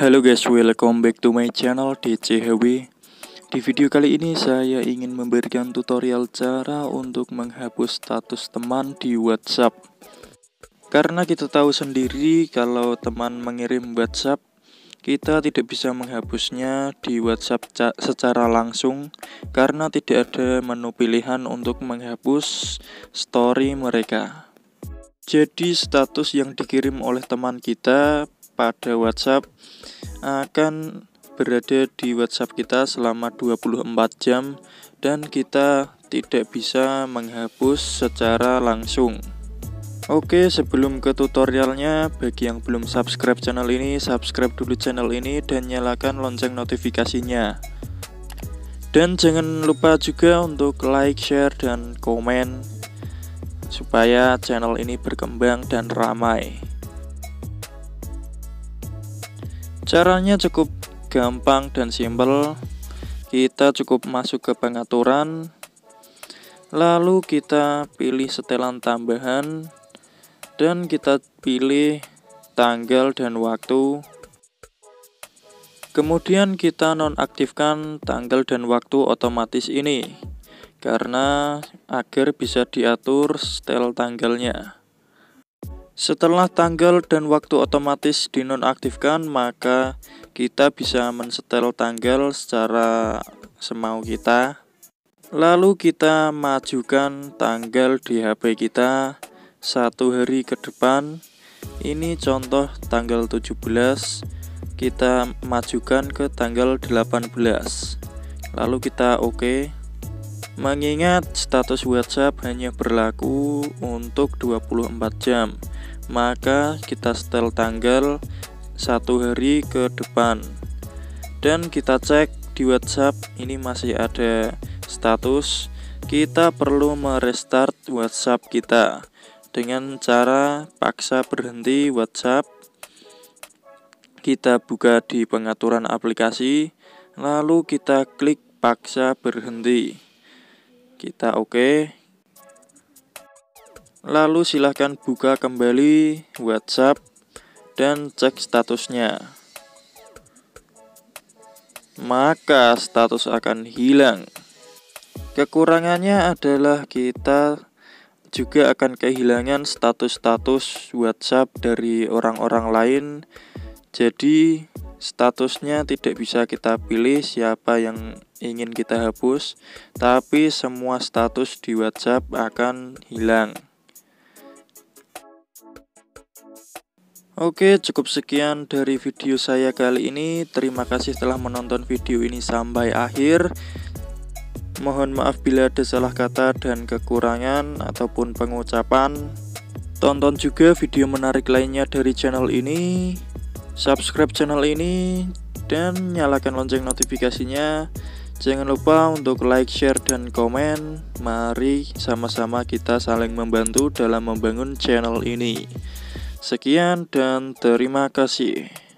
Halo guys, welcome back to my channel DCHW Di video kali ini saya ingin memberikan tutorial cara untuk menghapus status teman di WhatsApp. Karena kita tahu sendiri kalau teman mengirim WhatsApp Kita tidak bisa menghapusnya di WhatsApp secara langsung Karena tidak ada menu pilihan untuk menghapus story mereka. Jadi status yang dikirim oleh teman kita pada WhatsApp akan berada di WhatsApp kita selama 24 jam dan kita tidak bisa menghapus secara langsung. Oke, sebelum ke tutorialnya, bagi yang belum subscribe channel ini, subscribe dulu channel ini dan nyalakan lonceng notifikasinya. Dan jangan lupa juga untuk like, share, dan komen supaya channel ini berkembang dan ramai. Caranya cukup gampang dan simpel. Kita cukup masuk ke pengaturan, lalu kita pilih setelan tambahan, dan kita pilih tanggal dan waktu. Kemudian kita nonaktifkan tanggal dan waktu otomatis ini karena agar bisa diatur setel tanggalnya. Setelah tanggal dan waktu otomatis dinonaktifkan, maka kita bisa mensetel tanggal secara semau kita. Lalu kita majukan tanggal di HP kita satu hari ke depan. Ini contoh tanggal 17, kita majukan ke tanggal 18. Lalu kita oke. OK. Mengingat status WhatsApp hanya berlaku untuk 24 jam maka kita setel tanggal satu hari ke depan. Dan kita cek di WhatsApp ini masih ada status. Kita perlu merestart WhatsApp kita. Dengan cara paksa berhenti WhatsApp kita buka di pengaturan aplikasi lalu kita klik paksa berhenti. Kita oke. okay. Lalu silahkan buka kembali WhatsApp dan cek statusnya. Maka status akan hilang. Kekurangannya adalah kita juga akan kehilangan status-status WhatsApp dari orang-orang lain. Jadi statusnya tidak bisa kita pilih siapa yang ingin kita hapus, tapi semua status di WhatsApp akan hilang. Oke, cukup sekian dari video saya kali ini. Terima kasih telah menonton video ini sampai akhir. Mohon maaf bila ada salah kata dan kekurangan ataupun pengucapan. Tonton juga video menarik lainnya dari channel ini. Subscribe channel ini dan nyalakan lonceng notifikasinya. Jangan lupa untuk like, share, dan komen. Mari sama-sama kita saling membantu dalam membangun channel ini. Sekian dan terima kasih.